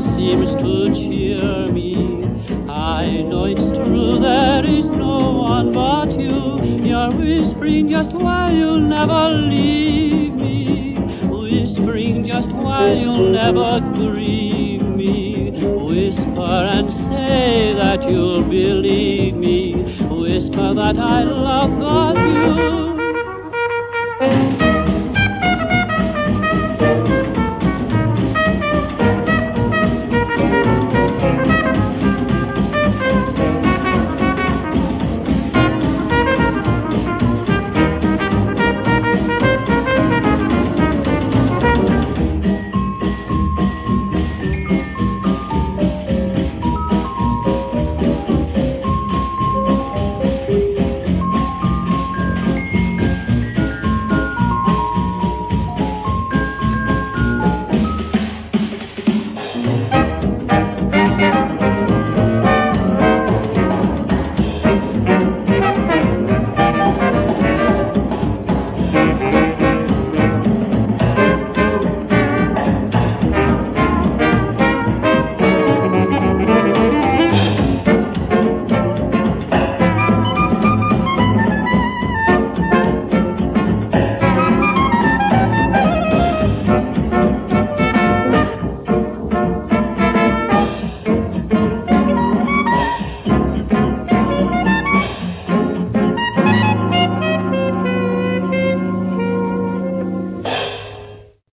seems to cheer me. I know it's true there is no one but you. You're whispering just why you'll never leave me. Whispering just why you'll never grieve me. Whisper and say that you'll believe me. Whisper that I love you.